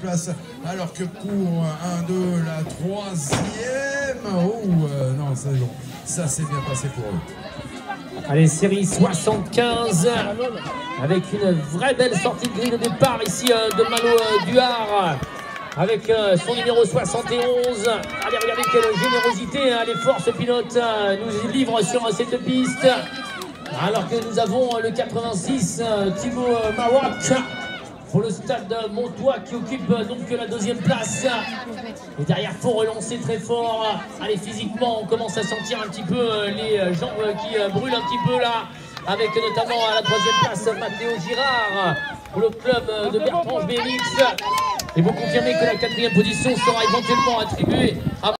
place, alors que pour 1, 2, la troisième. Oh, euh, non, ça, s'est bien passé pour eux. Allez, série 75, avec une vraie belle sortie de grille de départ ici euh, de Malo euh, Duard, avec son numéro 71. Allez, regardez quelle générosité, hein, les forces pilotes nous livrent sur cette piste. Alors que nous avons le 86, euh, Thibaut Maroc, pour le stade Montois qui occupe euh, donc la deuxième place. Et derrière, faut relancer très fort. Allez, physiquement, on commence à sentir un petit peu euh, les euh, jambes qui brûlent un petit peu là. Avec notamment à la troisième place Mathéo Girard pour le club de Bertrand Bélix. Et vous confirmez que la quatrième position sera éventuellement attribuée à